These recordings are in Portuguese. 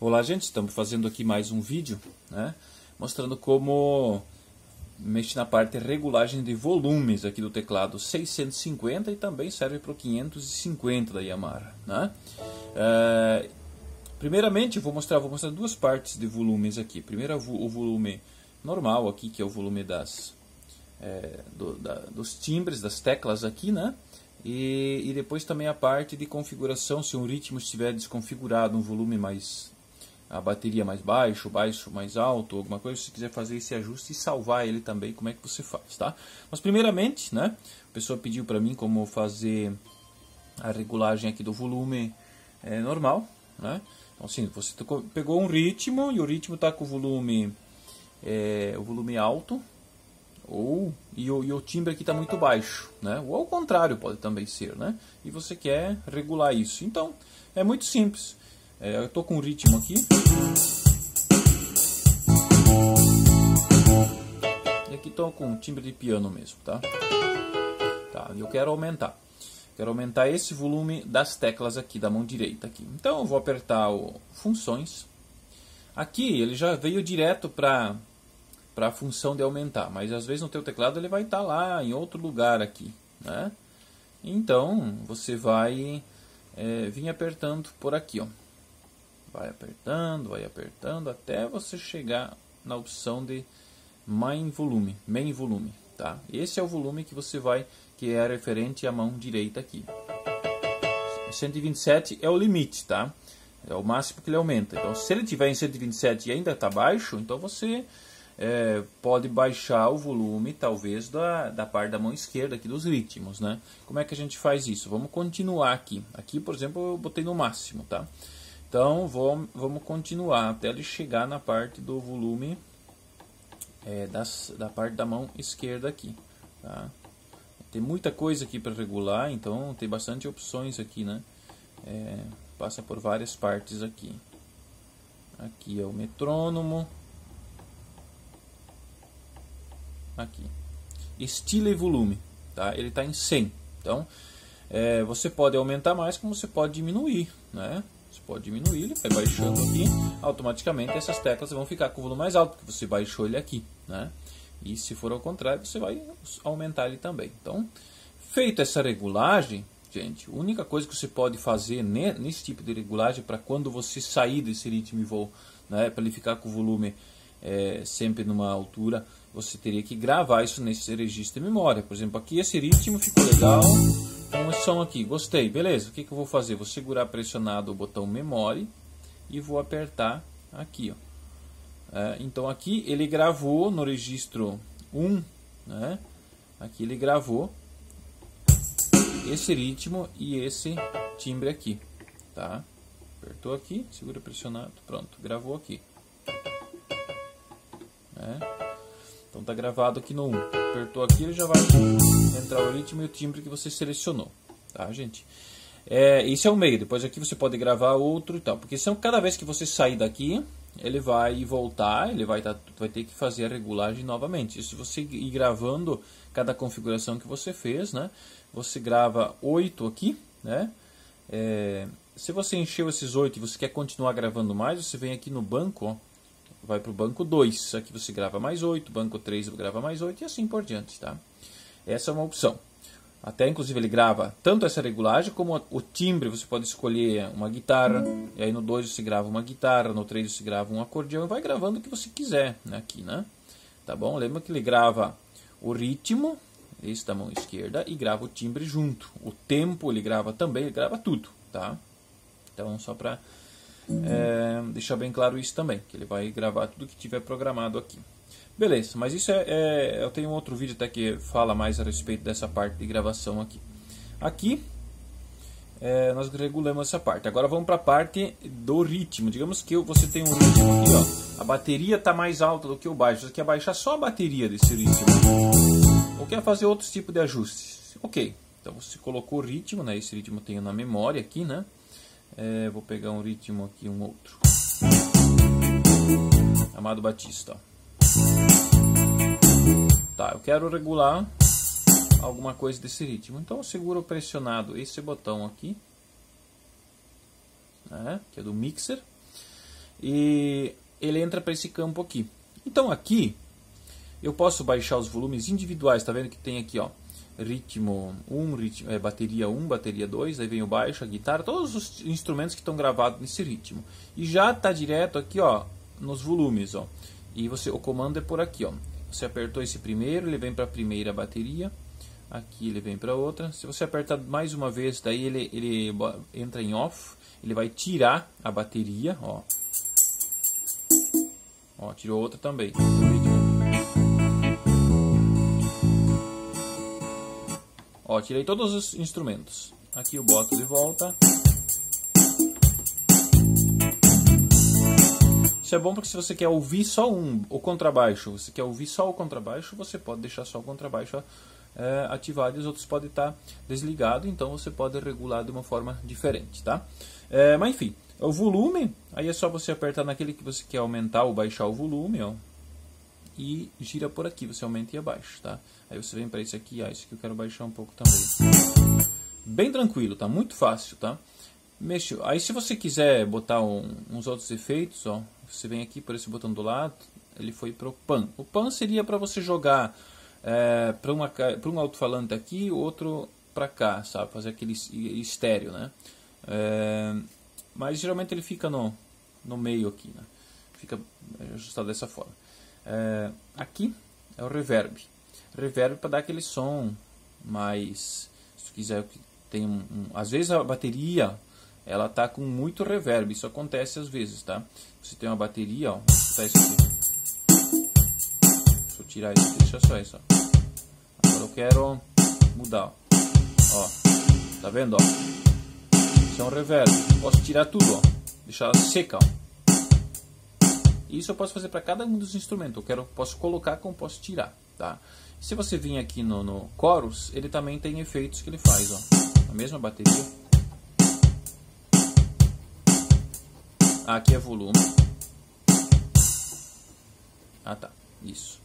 Olá gente, estamos fazendo aqui mais um vídeo, né, mostrando como mexer na parte regulagem de volumes aqui do teclado 650 e também serve para o 550 da Yamaha. Né. É, primeiramente vou mostrar, vou mostrar duas partes de volumes aqui. Primeiro o volume normal aqui, que é o volume das, é, do, da, dos timbres, das teclas aqui, né? E, e, depois também a parte de configuração, se um ritmo estiver desconfigurado, um volume mais a bateria mais baixo, baixo mais alto, alguma coisa, se quiser fazer esse ajuste e salvar ele também, como é que você faz, tá? Mas primeiramente, né, a pessoa pediu para mim como fazer a regulagem aqui do volume é, normal, né? Então assim, você pegou um ritmo e o ritmo está com o volume, é, o volume alto, ou e o, e o timbre aqui está muito baixo, né? Ou ao contrário pode também ser, né? E você quer regular isso. Então, é muito simples. É, eu estou com um ritmo aqui. E aqui estou com um timbre de piano mesmo, tá? Tá, eu quero aumentar. Quero aumentar esse volume das teclas aqui, da mão direita aqui. Então eu vou apertar o funções. Aqui ele já veio direto para para a função de aumentar, mas às vezes no teu teclado ele vai estar tá lá em outro lugar aqui, né? Então você vai é, vir apertando por aqui, ó. Vai apertando, vai apertando até você chegar na opção de main volume, main volume, tá? Esse é o volume que você vai que é referente à mão direita aqui. 127 é o limite, tá? É o máximo que ele aumenta. Então, se ele tiver em 127 e ainda está baixo, então você é, pode baixar o volume, talvez, da, da parte da mão esquerda aqui dos ritmos, né? Como é que a gente faz isso? Vamos continuar aqui. Aqui, por exemplo, eu botei no máximo, tá? Então vamos, vamos continuar até ele chegar na parte do volume é, das, da parte da mão esquerda aqui. Tá? Tem muita coisa aqui para regular, então tem bastante opções aqui, né? É, passa por várias partes aqui. Aqui é o metrônomo. Aqui. Estilo e volume. Tá? Ele está em 100. Então, é, você pode aumentar mais, como você pode diminuir. Né? Você pode diminuir, ele vai baixando aqui, automaticamente essas teclas vão ficar com o volume mais alto, porque você baixou ele aqui, né? E se for ao contrário, você vai aumentar ele também. Então, feita essa regulagem, gente, a única coisa que você pode fazer nesse tipo de regulagem para quando você sair desse ritmo e voo, né, para ele ficar com o volume é, sempre numa altura, você teria que gravar isso nesse registro de memória. Por exemplo, aqui esse ritmo ficou legal, um som aqui, gostei, beleza. O que, que eu vou fazer? Vou segurar pressionado o botão Memory e vou apertar aqui. Ó. É, então aqui ele gravou no registro 1, né? aqui ele gravou esse ritmo e esse timbre aqui. Tá? Apertou aqui, segura pressionado, pronto, gravou aqui. É. Então tá gravado aqui no 1. Apertou aqui, ele já vai entrar o ritmo e o timbre que você selecionou, tá, gente? É, esse é o meio, depois aqui você pode gravar outro e tal, porque senão cada vez que você sair daqui, ele vai voltar, ele vai, tá, vai ter que fazer a regulagem novamente. E se você ir gravando cada configuração que você fez, né, você grava 8 aqui, né, é, se você encheu esses 8 e você quer continuar gravando mais, você vem aqui no banco, ó, vai para o banco 2, aqui você grava mais 8, banco 3 grava mais 8 e assim por diante, tá? Essa é uma opção. Até inclusive ele grava tanto essa regulagem como o timbre, você pode escolher uma guitarra, e aí no 2 você grava uma guitarra, no 3 você grava um acordeão e vai gravando o que você quiser né, aqui, né? Tá bom? Lembra que ele grava o ritmo, esse da mão esquerda, e grava o timbre junto. O tempo ele grava também, ele grava tudo, tá? Então só para é, deixar bem claro isso também, que ele vai gravar tudo que tiver programado aqui. Beleza, mas isso é, é, Eu tenho outro vídeo até que fala mais a respeito dessa parte de gravação aqui. Aqui é, nós regulamos essa parte. Agora vamos para a parte do ritmo. Digamos que você tem um ritmo aqui, ó. A bateria está mais alta do que o baixo. Você quer baixar só a bateria desse ritmo. Ou quer fazer outros tipos de ajustes. Ok. Então você colocou o ritmo, né? Esse ritmo eu tenho na memória aqui, né? É, vou pegar um ritmo aqui, um outro. Amado Batista. Tá, eu quero regular alguma coisa desse ritmo. Então eu seguro pressionado esse botão aqui, né, que é do mixer. e ele entra para esse campo aqui. Então aqui eu posso baixar os volumes individuais, tá vendo que tem aqui, ó, ritmo 1, ritmo, é, bateria 1, bateria 2, aí vem o baixo, a guitarra, todos os instrumentos que estão gravados nesse ritmo. E já está direto aqui, ó, nos volumes, ó. E você, o comando é por aqui, ó. Você apertou esse primeiro, ele vem para a primeira bateria. Aqui ele vem para outra. Se você apertar mais uma vez, daí ele, ele entra em off. Ele vai tirar a bateria, ó. Ó, tirou outra também. Ó, tirei todos os instrumentos. Aqui eu boto de volta. Isso é bom porque se você quer ouvir só um, o contrabaixo, você quer ouvir só o contrabaixo, você pode deixar só o contrabaixo é, ativado e os outros podem estar desligados, então você pode regular de uma forma diferente, tá? É, mas enfim, o volume, aí é só você apertar naquele que você quer aumentar ou baixar o volume, ó, e gira por aqui, você aumenta e abaixa, tá? Aí você vem para esse aqui, ah, esse aqui eu quero baixar um pouco também. Bem tranquilo, tá? Muito fácil, tá? Mexe. Aí se você quiser botar um, uns outros efeitos, ó, você vem aqui por esse botão do lado, ele foi para o pan. O pan seria para você jogar é, para um alto-falante aqui, outro para cá, sabe? Fazer aquele estéreo, né? É, mas geralmente ele fica no, no meio aqui, né? Fica ajustado dessa forma. É, aqui é o reverb. Reverb para dar aquele som mais. Se quiser, tem um, um, às vezes a bateria ela tá com muito reverb. Isso acontece às vezes, tá? Você tem uma bateria, ó. Tá isso aqui. Eu tirar isso deixa só isso, ó. Agora eu quero mudar, ó. Tá vendo, ó? Isso é um reverb. Posso tirar tudo, ó. Deixar ela seca, ó. Isso eu posso fazer para cada um dos instrumentos. Eu quero, posso colocar como posso tirar, tá? Se você vir aqui no, no chorus, ele também tem efeitos que ele faz, ó. A mesma bateria. Aqui é volume. Ah, tá. Isso.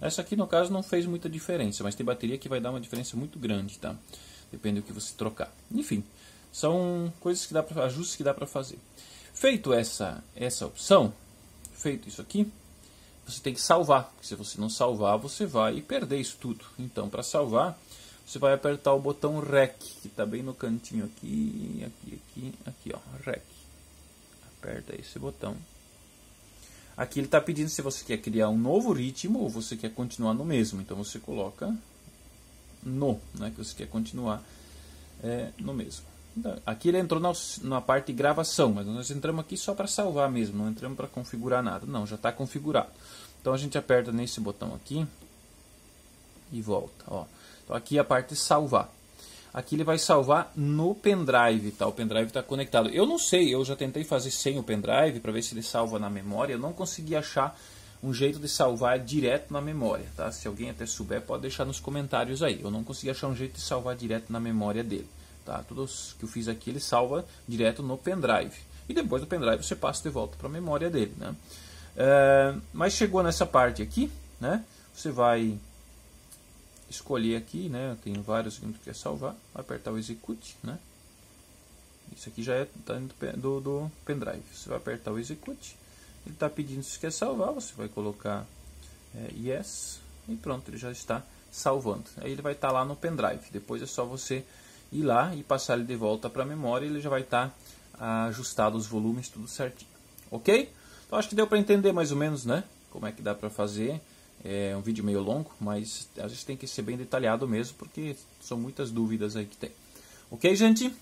Essa aqui, no caso, não fez muita diferença, mas tem bateria que vai dar uma diferença muito grande, tá? Depende do que você trocar. Enfim, são coisas que dá para ajustes que dá para fazer. Feito essa essa opção, feito isso aqui, você tem que salvar. Se você não salvar, você vai perder isso tudo. Então, para salvar, você vai apertar o botão REC, que está bem no cantinho aqui, aqui, aqui, aqui, ó, REC. Aperta esse botão. Aqui ele está pedindo se você quer criar um novo ritmo ou você quer continuar no mesmo. Então você coloca no, né, que você quer continuar é, no mesmo. Aqui ele entrou na, na parte de gravação, mas nós entramos aqui só para salvar mesmo, não entramos para configurar nada. Não, já está configurado. Então a gente aperta nesse botão aqui e volta. Ó. Então aqui é a parte de salvar. Aqui ele vai salvar no pendrive, tá? O pendrive está conectado. Eu não sei, eu já tentei fazer sem o pendrive para ver se ele salva na memória. Eu não consegui achar um jeito de salvar direto na memória, tá? Se alguém até souber, pode deixar nos comentários aí. Eu não consegui achar um jeito de salvar direto na memória dele. Tá? Tudo que eu fiz aqui ele salva direto no pendrive. E depois do pendrive você passa de volta para a memória dele. Né? É, mas chegou nessa parte aqui, né? você vai escolher aqui, né? tem vários que quer salvar, vai apertar o execute. Né? Isso aqui já é tá do, do pendrive. Você vai apertar o execute. Ele está pedindo se quer salvar, você vai colocar é, yes e pronto, ele já está salvando. Aí ele vai estar tá lá no pendrive. Depois é só você ir lá e passar ele de volta para a memória ele já vai estar tá ajustado os volumes tudo certinho. Ok? Então acho que deu para entender mais ou menos né, como é que dá para fazer. É um vídeo meio longo, mas a gente tem que ser bem detalhado mesmo porque são muitas dúvidas aí que tem. Ok, gente?